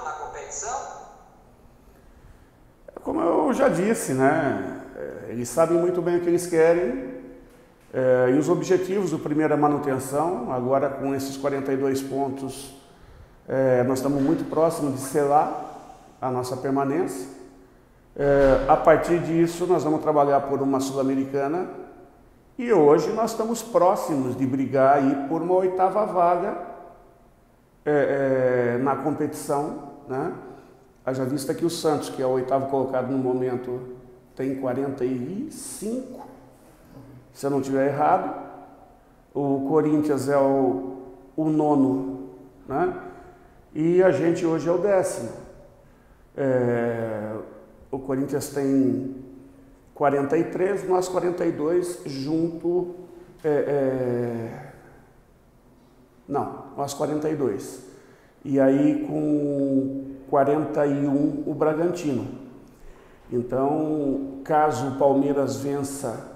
alto na competição? Como eu já disse, né? É, eles sabem muito bem o que eles querem é, e os objetivos. O primeiro é manutenção, agora com esses 42 pontos, é, nós estamos muito próximos de selar a nossa permanência. É, a partir disso, nós vamos trabalhar por uma Sul-Americana e hoje nós estamos próximos de brigar aí por uma oitava vaga é, é, na competição, né? Haja vista que o Santos, que é o oitavo colocado no momento, tem 45, se eu não estiver errado. O Corinthians é o, o nono, né? E a gente hoje é o décimo. É, o Corinthians tem 43, nós 42 junto. É, é, não, nós 42. E aí com 41 o Bragantino. Então, caso o Palmeiras vença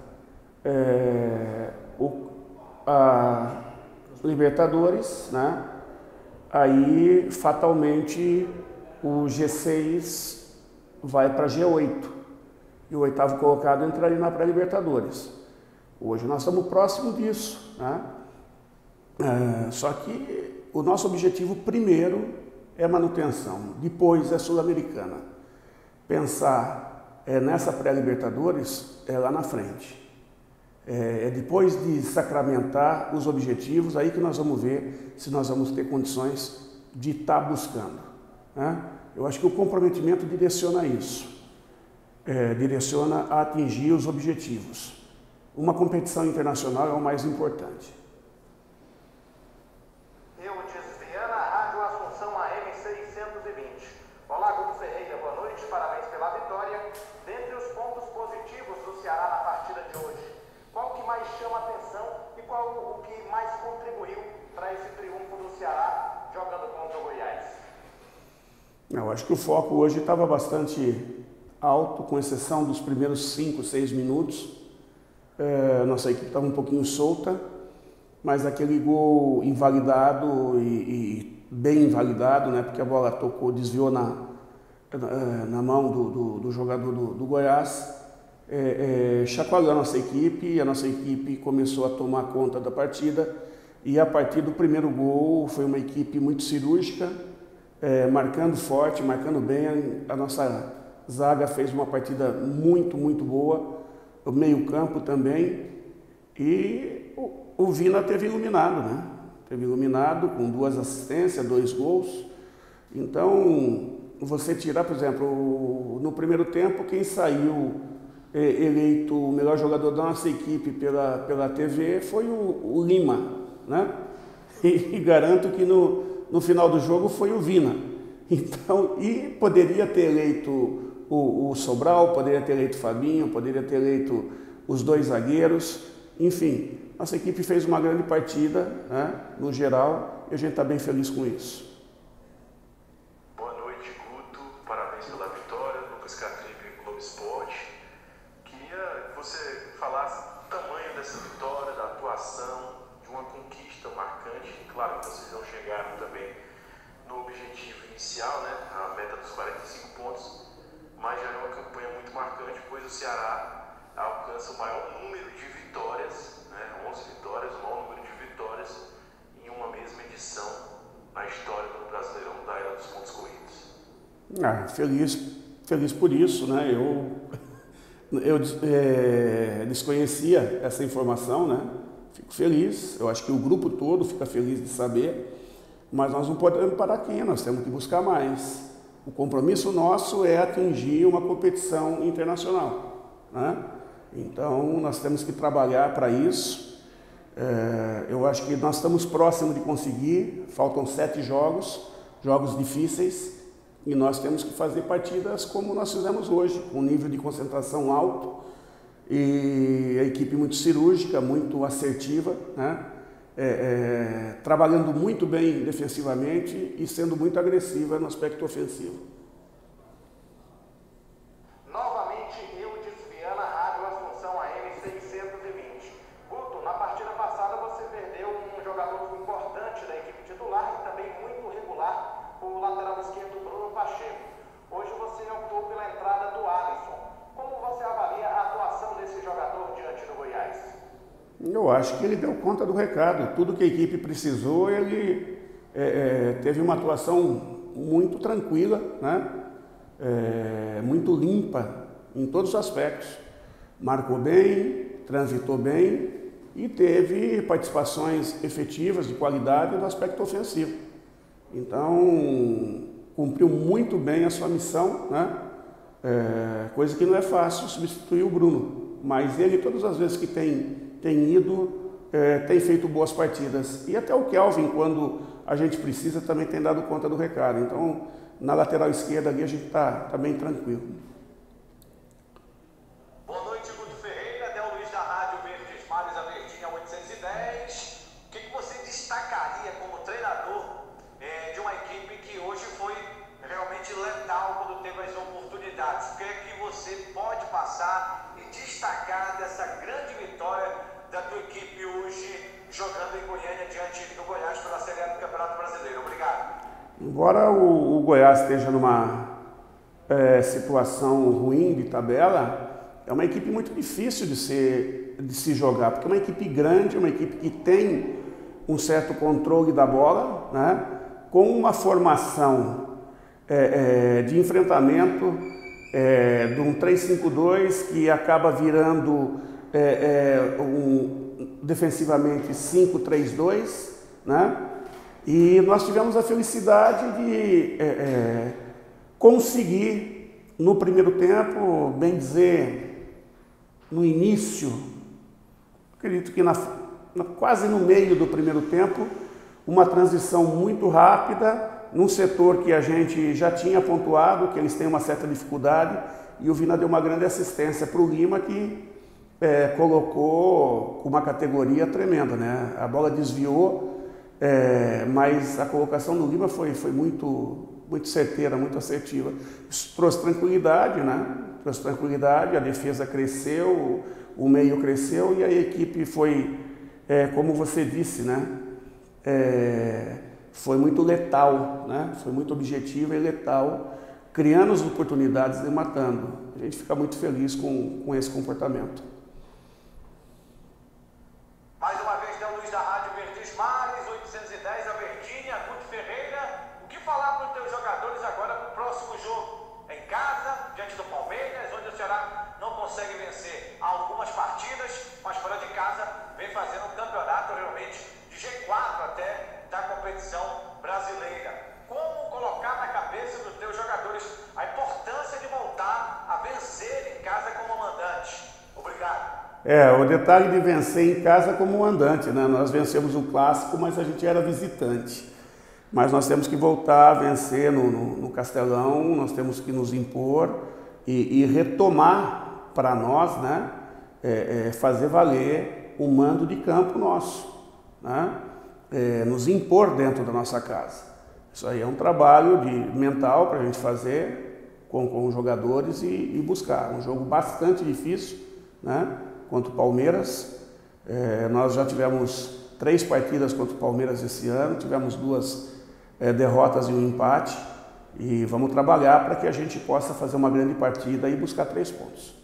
é, o, a Libertadores, né? aí fatalmente o G6 vai para G8 e o oitavo colocado entraria na pré-Libertadores. Hoje nós estamos próximo disso, né? É, só que o nosso objetivo primeiro é manutenção, depois é sul-americana. Pensar é, nessa pré-Libertadores é lá na frente. É, é, depois de sacramentar os objetivos, aí que nós vamos ver se nós vamos ter condições de estar tá buscando. Né? Eu acho que o comprometimento direciona isso, é, direciona a atingir os objetivos. Uma competição internacional é o mais importante. Acho que o foco hoje estava bastante alto, com exceção dos primeiros 5, 6 minutos. É, nossa equipe estava um pouquinho solta, mas aquele gol invalidado e, e, bem invalidado, né, porque a bola tocou, desviou na, na, na mão do, do, do, jogador do, do Goiás, é, é, chacoalhou a nossa equipe a nossa equipe começou a tomar conta da partida. E a partir do primeiro gol, foi uma equipe muito cirúrgica é, marcando forte, marcando bem. A nossa zaga fez uma partida muito, muito boa. O meio-campo também. E o, o Vina teve iluminado, né? Teve iluminado com duas assistências, dois gols. Então, você tirar, por exemplo, no primeiro tempo, quem saiu é, eleito o melhor jogador da nossa equipe pela, pela TV foi o, o Lima, né? E, e garanto que no, no final do jogo foi o Vina. Então, e poderia ter eleito o, o Sobral, poderia ter eleito o Fabinho, poderia ter eleito os dois zagueiros, enfim, nossa equipe fez uma grande partida, né, no geral, e a gente está bem feliz com isso. inicial, né, a meta dos 45 pontos, mas já é uma campanha muito marcante, pois o Ceará alcança o maior número de vitórias, né, 11 vitórias, o maior número de vitórias em uma mesma edição na história do Brasileirão da Era dos Pontos Corridos. Ah, feliz, feliz por isso, né? Eu, eu é, desconhecia essa informação, né? Fico feliz, eu acho que o grupo todo fica feliz de saber. Mas nós não podemos parar aqui, nós temos que buscar mais. O compromisso nosso é atingir uma competição internacional. Né? Então, nós temos que trabalhar para isso. É, eu acho que nós estamos próximos de conseguir, faltam sete jogos, jogos difíceis, e nós temos que fazer partidas como nós fizemos hoje, com um nível de concentração alto e a equipe muito cirúrgica, muito assertiva, né? é, é, trabalhando muito bem defensivamente e sendo muito agressiva no aspecto ofensivo. Eu acho que ele deu conta do recado. Tudo que a equipe precisou, ele é, é, teve uma atuação muito tranquila, né? É, muito limpa em todos os aspectos. Marcou bem, transitou bem e teve participações efetivas de qualidade no aspecto ofensivo. Então, cumpriu muito bem a sua missão, né? É, coisa que não é fácil substituir o Bruno, mas ele, todas as vezes que tem tem ido, é, tem feito boas partidas. E até o Kelvin, quando a gente precisa, também tem dado conta do recado. Então, na lateral esquerda ali, a gente está tá bem tranquilo. Boa noite, Guto Ferreira, Del Luiz da Rádio Verdes Mares, a Verdinha 810. O que, que você destacaria como treinador é, de uma equipe que hoje foi realmente letal quando teve as oportunidades? O que é que você pode passar e destacar dessa grande vitória da tua equipe hoje jogando em Goiânia diante do Goiás pela Série A do Campeonato Brasileiro. Obrigado. Embora o, o Goiás esteja numa é, situação ruim de tabela, é uma equipe muito difícil de, ser, de se jogar, porque é uma equipe grande, é uma equipe que tem um certo controle da bola, né? com uma formação é, é, de enfrentamento é, de um 3-5-2 que acaba virando é, é, um, defensivamente 5-3-2, né? E nós tivemos a felicidade de é, é, conseguir, no primeiro tempo, bem dizer, no início, acredito que na, na, quase no meio do primeiro tempo, uma transição muito rápida, num setor que a gente já tinha pontuado, que eles têm uma certa dificuldade, e o Vina deu uma grande assistência para o Lima, que é, colocou uma categoria tremenda, né? A bola desviou, é, mas a colocação do Lima foi, foi muito, muito certeira, muito assertiva. Isso trouxe tranquilidade, né? Trouxe tranquilidade, a defesa cresceu, o meio cresceu e a equipe foi, é, como você disse, né? É, foi muito letal, né? Foi muito objetiva e letal, criando as oportunidades e matando. A gente fica muito feliz com, com esse comportamento. Mais uma vez, Del Luiz da Rádio Verdes Mares, 810, a Verdinha, Guto Ferreira. O que falar para os teus jogadores agora para o próximo jogo? Em casa, diante do Palmeiras, onde o Ceará não consegue vencer há algumas partidas, mas fora de casa vem fazendo um campeonato realmente de G4 até da competição brasileira. Como colocar na cabeça dos teus jogadores a importância de voltar a vencer em casa como mandante? Obrigado. É, o detalhe de vencer em casa como andante, né? Nós vencemos o clássico, mas a gente era visitante. Mas nós temos que voltar a vencer no, no, no Castelão, nós temos que nos impor e, e retomar para nós, né? É, é, fazer valer o mando de campo nosso, né? É, nos impor dentro da nossa casa. Isso aí é um trabalho de mental para a gente fazer com, com os jogadores e, e buscar. Um jogo bastante difícil, né? contra o Palmeiras. É, nós já tivemos três partidas contra o Palmeiras esse ano, tivemos duas é, derrotas e um empate. E vamos trabalhar para que a gente possa fazer uma grande partida e buscar três pontos.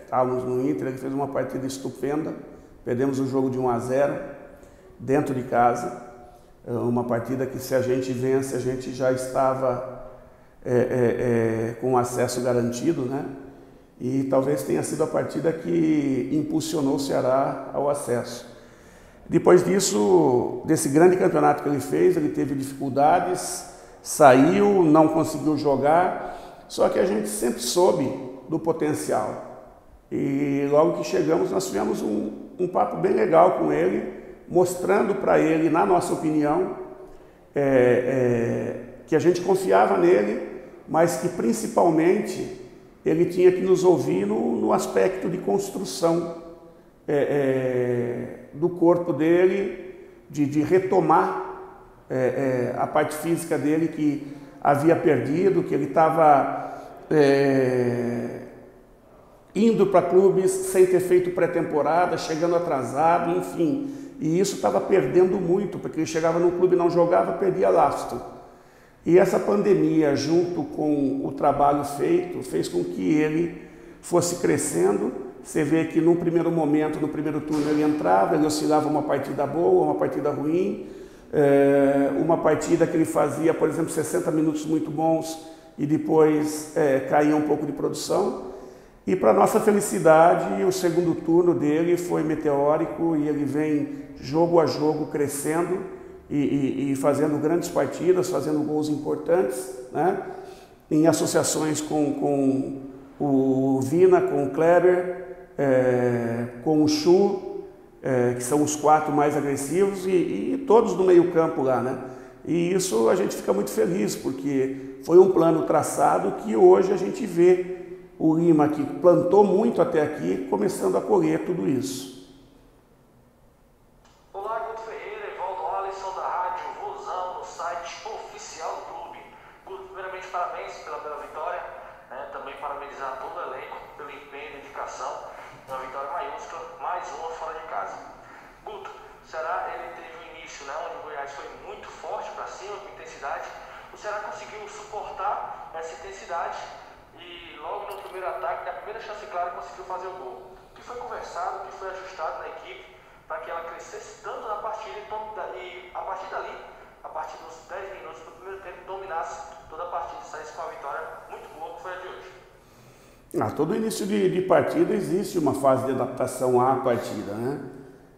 Estávamos no Inter, ele fez uma partida estupenda, perdemos o jogo de 1 a 0 dentro de casa. É uma partida que se a gente vence, a gente já estava é, é, é, com acesso garantido, né? E talvez tenha sido a partida que impulsionou o Ceará ao acesso. Depois disso, desse grande campeonato que ele fez, ele teve dificuldades, saiu, não conseguiu jogar, só que a gente sempre soube do potencial. E logo que chegamos, nós tivemos um, um papo bem legal com ele, mostrando para ele, na nossa opinião, é, é, que a gente confiava nele, mas que principalmente ele tinha que nos ouvir no, no aspecto de construção é, é do corpo dele, de, de retomar é, é, a parte física dele que havia perdido, que ele estava indo para clubes sem ter feito pré-temporada, chegando atrasado, enfim. E isso estava perdendo muito, porque chegava no clube não jogava, perdia lastro. E essa pandemia, junto com o trabalho feito, fez com que ele fosse crescendo. Você vê que no primeiro momento, no primeiro turno, ele entrava, ele oscilava uma partida boa, uma partida ruim, é, uma partida que ele fazia, por exemplo, 60 minutos muito bons e depois é, caía um pouco de produção. E para nossa felicidade, o segundo turno dele foi meteórico e ele vem jogo a jogo crescendo e, e, e fazendo grandes partidas, fazendo gols importantes, né? em associações com, com o Vina, com o Kleber, é, com o Chu, é, que são os quatro mais agressivos, e, e todos no meio campo lá. Né? E isso a gente fica muito feliz, porque foi um plano traçado que hoje a gente vê o Lima, que plantou muito até aqui, começando a colher tudo isso. Olá, Guto Ferreira, Evaldo Alisson da Rádio Vozão, no site oficial do clube. Guto, primeiramente, parabéns pela bela vitória, né? também parabenizar todo o elenco pelo empenho e dedicação. Uma vitória maiúscula, mais uma fora de casa. Guto, será ele teve um início né, onde o Goiás foi muito forte para cima, com intensidade. O Ceará conseguiu suportar essa intensidade logo no primeiro ataque, na primeira chance clara, conseguiu fazer o gol. O que foi conversado, o que foi ajustado na equipe para que ela crescesse tanto na partida e, a partir dali, a partir dos 10 minutos do primeiro tempo, dominasse toda a partida e saísse com a vitória muito boa que foi a de hoje. Ah, todo início de, de partida existe uma fase de adaptação à partida, né?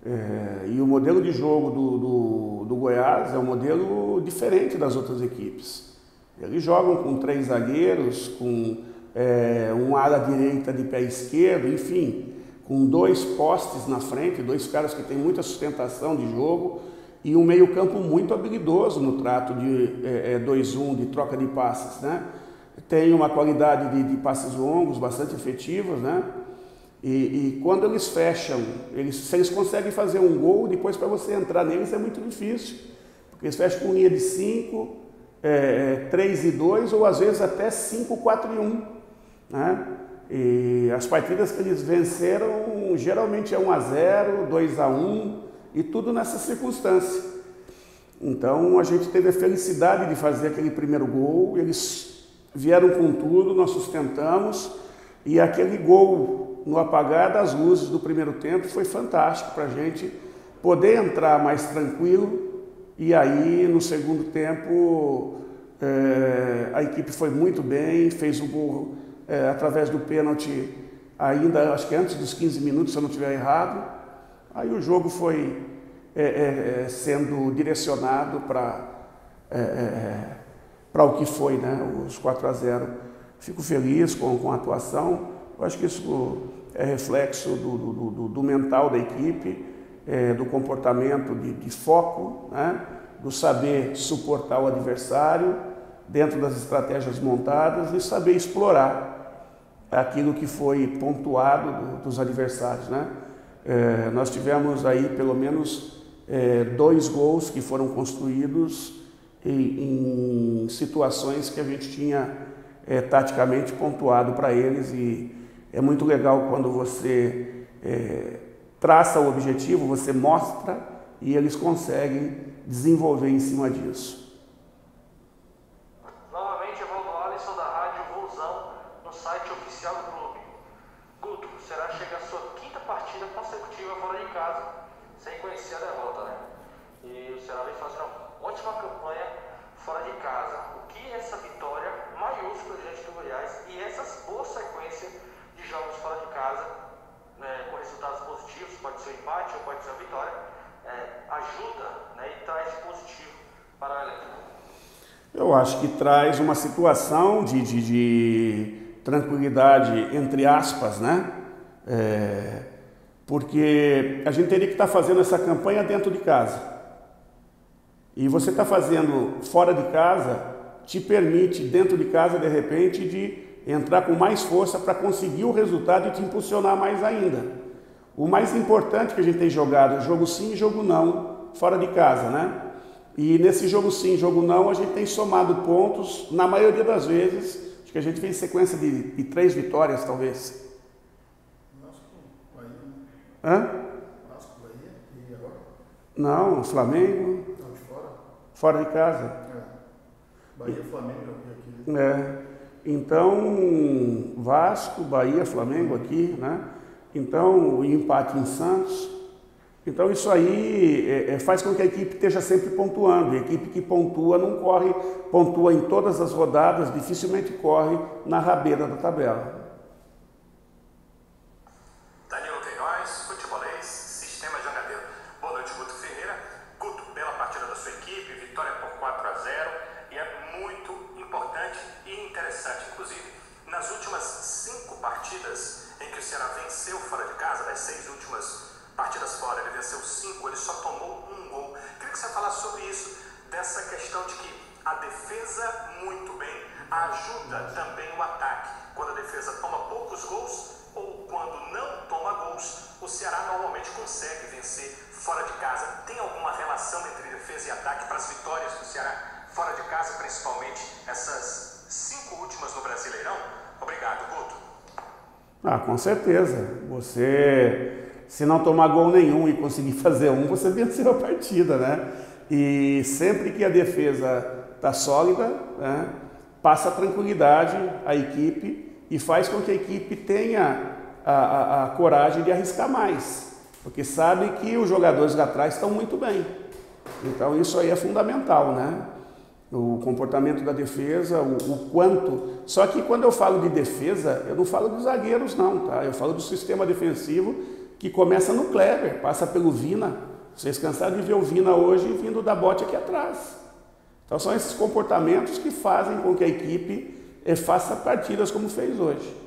É, e o modelo de jogo do, do, do Goiás é um modelo diferente das outras equipes. Eles jogam com três zagueiros, com é, um ala direita de pé esquerdo, enfim, com dois postes na frente, dois caras que têm muita sustentação de jogo e um meio-campo muito habilidoso no trato de 2-1, é, é de troca de passes, né? Tem uma qualidade de, de passes longos bastante efetivos, né? E, e, quando eles fecham, eles, se eles conseguem fazer um gol, depois para você entrar neles é muito difícil. Porque eles fecham com linha de 5, é, 3 e 2, ou às vezes até 5, 4 e 1. Né? E as partidas que eles venceram geralmente é 1 a 0, 2 a 1 e tudo nessa circunstância. Então a gente teve a felicidade de fazer aquele primeiro gol, eles vieram com tudo, nós sustentamos e aquele gol no apagar das luzes do primeiro tempo foi fantástico para a gente poder entrar mais tranquilo e aí no segundo tempo é, a equipe foi muito bem, fez o gol é, através do pênalti, ainda acho que antes dos 15 minutos, se eu não estiver errado. Aí o jogo foi é, é, é sendo direcionado para é, é, para o que foi, né? os 4 a 0. Fico feliz com, com a atuação. Eu acho que isso é reflexo do, do, do, do mental da equipe, do comportamento de, de foco, né? do saber suportar o adversário dentro das estratégias montadas e saber explorar aquilo que foi pontuado do, dos adversários. Né? É, nós tivemos aí pelo menos é, dois gols que foram construídos em, em situações que a gente tinha é, taticamente pontuado para eles e é muito legal quando você é, traça o objetivo, você mostra e eles conseguem desenvolver em cima disso. fora de casa. O que essa vitória maiúscula diante do Goiás e essa boa sequência de jogos fora de casa, né, com resultados positivos, pode ser um empate ou pode ser uma vitória, é, ajuda né, e traz positivo para o elenco. Eu acho que traz uma situação de, de, de tranquilidade, entre aspas, né? É, porque a gente teria que estar fazendo essa campanha dentro de casa. E você está fazendo fora de casa, te permite, dentro de casa, de repente, de entrar com mais força para conseguir o resultado e te impulsionar mais ainda. O mais importante que a gente tem jogado é jogo sim e jogo não, fora de casa, né? E nesse jogo sim, jogo não, a gente tem somado pontos, na maioria das vezes, acho que a gente fez sequência de, de três vitórias, talvez. Hã? Não, Flamengo. Não, de fora? Fora de casa. É. Bahia, Flamengo aqui. É. Então, Vasco, Bahia, Flamengo aqui, né? Então, o empate em Santos. Então, isso aí é, é, faz com que a equipe esteja sempre pontuando. E a equipe que pontua não corre, pontua em todas as rodadas, dificilmente corre na rabeira da tabela. Ajuda também o ataque. Quando a defesa toma poucos gols ou quando não toma gols, o Ceará normalmente consegue vencer fora de casa. Tem alguma relação entre defesa e ataque para as vitórias do Ceará fora de casa, principalmente essas cinco últimas no Brasileirão? Obrigado, Guto. Ah, com certeza. Você, se não tomar gol nenhum e conseguir fazer um, você venceu a partida, né? E sempre que a defesa está sólida, né? passa tranquilidade à equipe e faz com que a equipe tenha a, a, a coragem de arriscar mais, porque sabe que os jogadores lá atrás estão muito bem. Então isso aí é fundamental, né? O comportamento da defesa, o, o, quanto. Só que quando eu falo de defesa, eu não falo dos zagueiros, não, tá? Eu falo do sistema defensivo que começa no Kleber, passa pelo Vina. Vocês cansaram de ver o Vina hoje vindo da bote aqui atrás. Então são esses comportamentos que fazem com que a equipe eh, faça partidas como fez hoje.